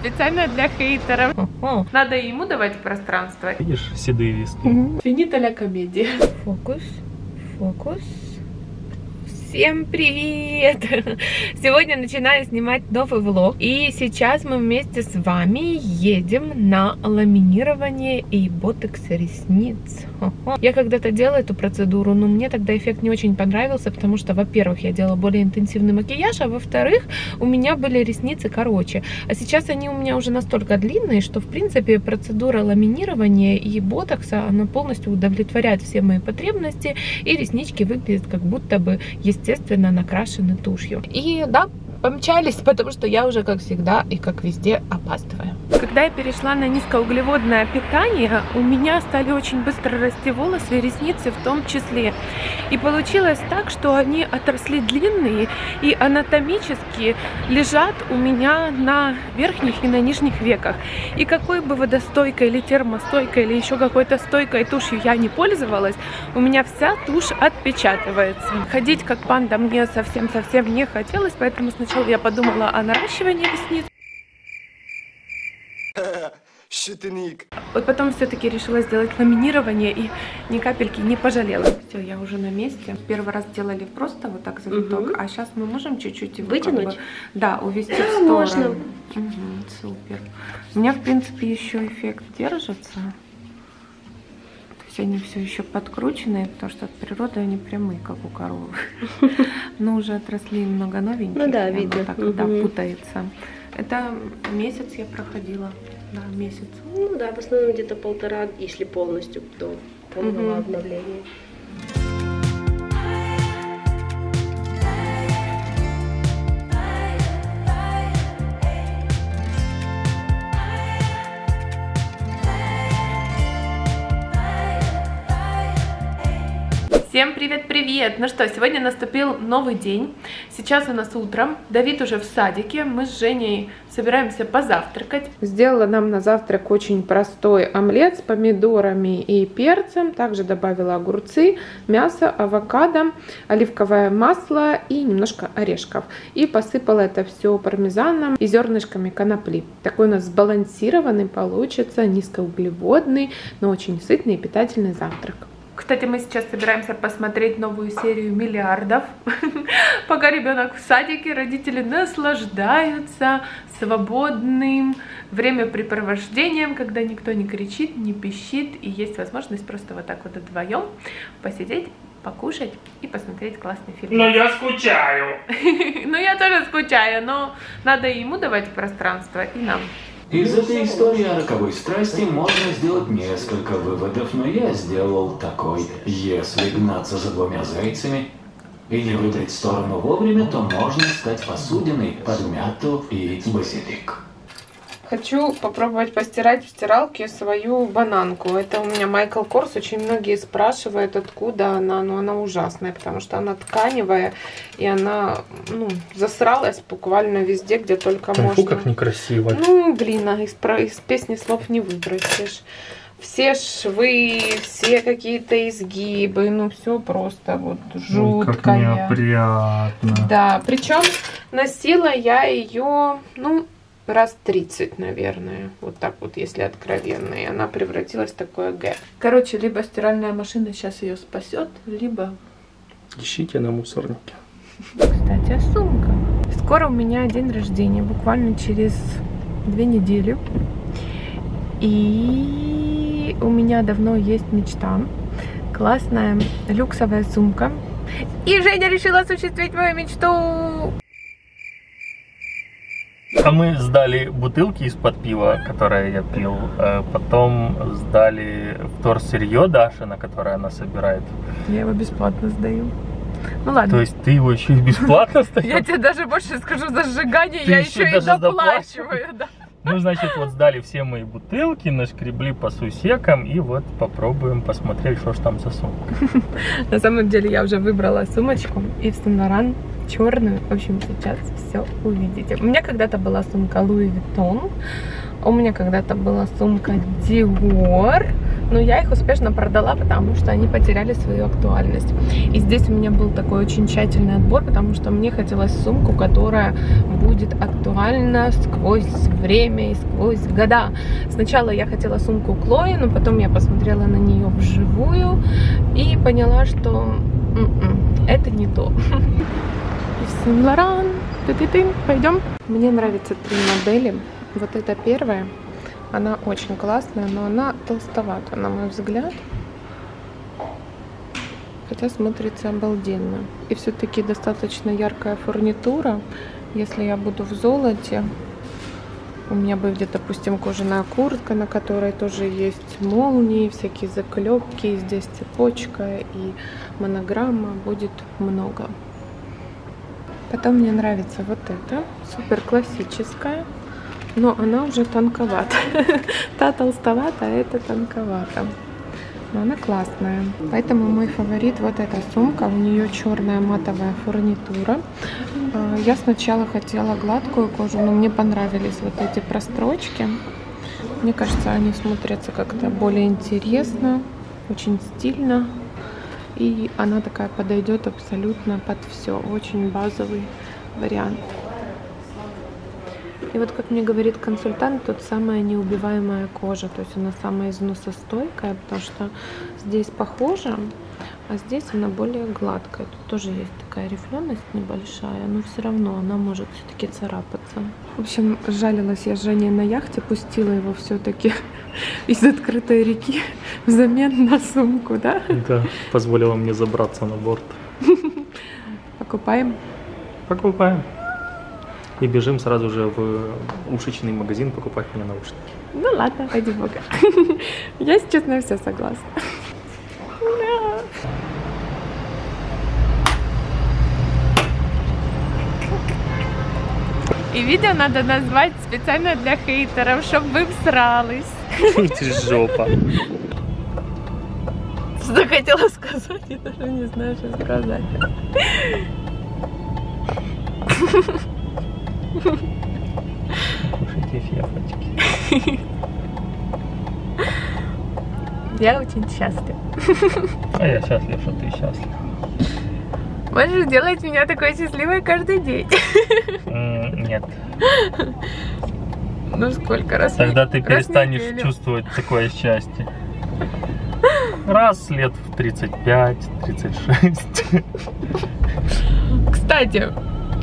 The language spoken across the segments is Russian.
специально для хейтеров. Надо ему давать пространство. Видишь, седые виски. Финита ля комедия. Фокус, фокус. Всем привет! Сегодня начинаю снимать новый влог. И сейчас мы вместе с вами едем на ламинирование и ботекс ресниц. Я когда-то делала эту процедуру, но мне тогда эффект не очень понравился, потому что, во-первых, я делала более интенсивный макияж, а во-вторых, у меня были ресницы короче. А сейчас они у меня уже настолько длинные, что, в принципе, процедура ламинирования и ботокса, она полностью удовлетворяет все мои потребности, и реснички выглядят как будто бы есть естественно, накрашены тушью. И да, помчались, потому что я уже, как всегда и как везде, опаздываю. Когда я перешла на низкоуглеводное питание, у меня стали очень быстро расти волосы и ресницы в том числе. И получилось так, что они отросли длинные и анатомически лежат у меня на верхних и на нижних веках. И какой бы водостойкой или термостойкой или еще какой-то стойкой тушью я не пользовалась, у меня вся тушь отпечатывается. Ходить как панда мне совсем-совсем не хотелось, поэтому сначала я подумала о наращивании ресниц. Щетник. Вот потом все-таки решила сделать ламинирование и ни капельки не пожалела. Все, я уже на месте. Первый раз делали просто вот так завиток, угу. а сейчас мы можем чуть-чуть его вытянуть. Как бы, да, увести в сторону. Можно. Угу, супер. У меня в принципе еще эффект держится есть они все еще подкрученные, потому что от природы они прямые, как у коровы. Но уже отросли много новеньких. Ну да, видно. Так, да, путается. Это месяц я проходила. Да, месяц. Ну да, в основном где-то полтора, если полностью до полного обновления. Всем привет-привет! Ну что, сегодня наступил новый день. Сейчас у нас утро. Давид уже в садике. Мы с Женей собираемся позавтракать. Сделала нам на завтрак очень простой омлет с помидорами и перцем. Также добавила огурцы, мясо, авокадо, оливковое масло и немножко орешков. И посыпала это все пармезаном и зернышками конопли. Такой у нас сбалансированный получится, низкоуглеводный, но очень сытный и питательный завтрак. Кстати, мы сейчас собираемся посмотреть новую серию «Миллиардов». Пока ребенок в садике, родители наслаждаются свободным времяпрепровождением, когда никто не кричит, не пищит, и есть возможность просто вот так вот вдвоем посидеть, покушать и посмотреть классный фильм. Но я скучаю. Ну я тоже скучаю, но надо ему давать пространство и нам. Из этой истории о роковой страсти можно сделать несколько выводов, но я сделал такой. Если гнаться за двумя зайцами и не выбрать сторону вовремя, то можно стать посудиной под мяту и базилик. Хочу попробовать постирать в стиралке свою бананку. Это у меня Майкл Корс. Очень многие спрашивают, откуда она. Но она ужасная, потому что она тканевая. И она ну, засралась буквально везде, где только Фу, можно. как некрасиво. Ну, блин, а из, из песни слов не выбросишь. Все швы, все какие-то изгибы, ну все просто вот жуткое. Ой, как неопрятно. Да, причем носила я ее, ну, раз 30, наверное. Вот так вот, если откровенно. И она превратилась в такое Г. Короче, либо стиральная машина сейчас ее спасет, либо... Ищите на мусорнике. Кстати, а сумка. Скоро у меня день рождения, буквально через две недели. И у меня давно есть мечта. Классная люксовая сумка. И Женя решила осуществить мою мечту. А мы сдали бутылки из-под пива, которые я пил. Э, потом сдали вторсырье Даши, на которое она собирает. Я его бесплатно сдаю. Ну ладно. То есть ты его еще и бесплатно сдаешь? Я тебе даже больше скажу, за сжигание я еще и доплачиваю. Ну, значит, вот сдали все мои бутылки, наскребли по сусекам и вот попробуем посмотреть, что ж там за сумка. На самом деле я уже выбрала сумочку и в Сен-Лоран черную. В общем, сейчас все увидите. У меня когда-то была сумка Louis Vuitton. У меня когда-то была сумка Dior. но я их успешно продала, потому что они потеряли свою актуальность. И здесь у меня был такой очень тщательный отбор, потому что мне хотелось сумку, которая будет актуальна сквозь время и сквозь года. Сначала я хотела сумку Клои, но потом я посмотрела на нее вживую и поняла, что м-м, это не то. Сен Лоран, ты-ты-ты, пойдем. Мне нравятся три модели. Вот эта первая, она очень классная, но она толстовата, на мой взгляд. Хотя смотрится обалденно. И все-таки достаточно яркая фурнитура. Если я буду в золоте, у меня будет, допустим, кожаная куртка, на которой тоже есть молнии, всякие заклепки. Здесь цепочка и монограмма. Будет много. Потом мне нравится вот эта, супер классическая, но она уже тонковата. Та толстовата, а это тонковата. Но она классная. Поэтому мой фаворит вот эта сумка. У нее черная матовая фурнитура. А, я сначала хотела гладкую кожу, но мне понравились вот эти прострочки. Мне кажется, они смотрятся как-то более интересно, очень стильно. И она такая подойдет абсолютно под все. Очень базовый вариант. И вот как мне говорит консультант, тут самая неубиваемая кожа, то есть она самая износостойкая, потому что здесь похоже, а здесь она более гладкая. Тут тоже есть такая рифленость небольшая, но все равно она может все-таки царапаться. В общем, жалилась я Жене на яхте, пустила его все-таки из открытой реки взамен на сумку, да? Да, позволила мне забраться на борт. Покупаем? Покупаем. И бежим сразу же в ушечный магазин покупать мне наушники. Ну ладно, ради бога. Я на все согласна. И видео надо назвать специально для хейтеров, чтобы вы всрались. Ты жопа. Что хотела сказать, я даже не знаю, что сказать. Кушайте фефочки. Я очень счастлива. А я счастлив, что ты счастлив. Можешь делать меня такой счастливой каждый день. Нет. Ну сколько раз? Тогда ты перестанешь чувствовать такое счастье. Раз лет в 35-36. Кстати,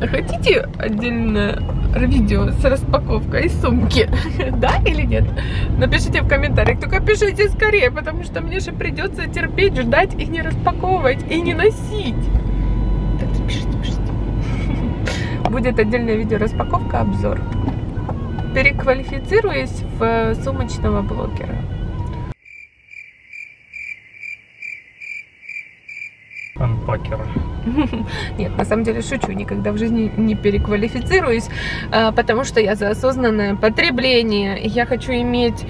хотите отдельное видео с распаковкой сумки? Да или нет? Напишите в комментариях. Только пишите скорее, потому что мне же придется терпеть, ждать и не распаковывать, и не носить. Будет отдельное видео распаковка, обзор. Переквалифицируюсь в сумочного блогера. Анпакер. Нет, на самом деле шучу, никогда в жизни не переквалифицируюсь, а, потому что я за осознанное потребление. И Я хочу иметь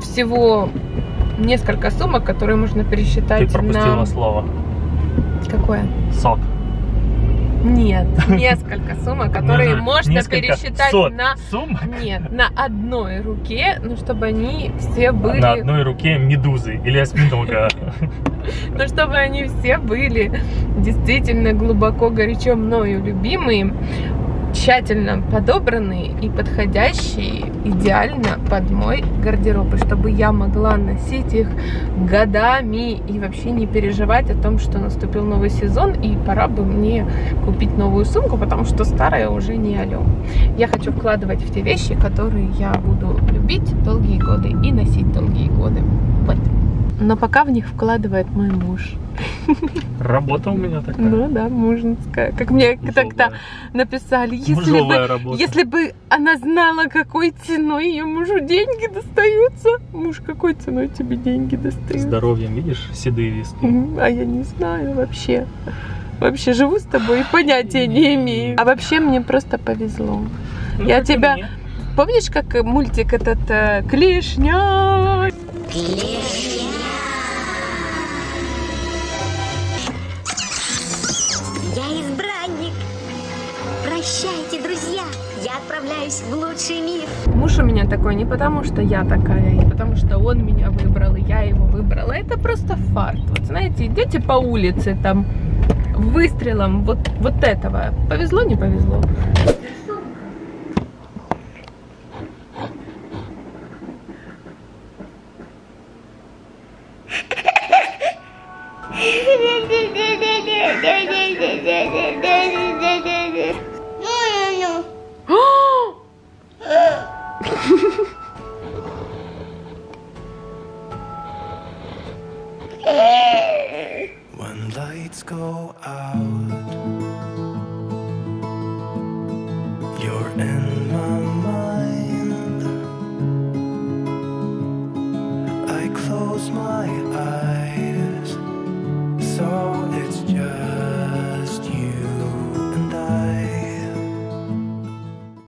всего несколько сумок, которые можно пересчитать Ты пропустила на... слово. Какое? Сот. Нет, несколько сумок, которые можно пересчитать на... сумок Нет, на одной руке, но чтобы они все были... на одной руке медузы или осьминога. Но чтобы они все были действительно глубоко горячо мною любимые, тщательно подобранные и подходящие идеально под мой гардероб, и чтобы я могла носить их годами и вообще не переживать о том, что наступил новый сезон и пора бы мне купить новую сумку, потому что старая уже не алё. Я хочу вкладывать в те вещи, которые я буду любить долгие годы и носить. Вот. Но пока в них вкладывает мой муж. Работа у меня такая. Ну да, мужинская. Как мне тогда написали, если Мужовая бы, работа. если бы она знала, какой ценой ее мужу деньги достаются. Муж, какой ценой тебе деньги достаются? Здоровьем, видишь, седые виски. А я не знаю вообще. Вообще живу с тобой и понятия не имею. А вообще мне просто повезло. Ну, Я тебя- мне. Помнишь, как мультик этот э, Клешня? Отправляюсь в лучший мир. Муж у меня такой не потому, что я такая, и потому что он меня выбрал, и я его выбрала. Это просто фарт. Вот знаете, идете по улице, там, выстрелом вот, вот этого. Повезло, не повезло. Out, you're in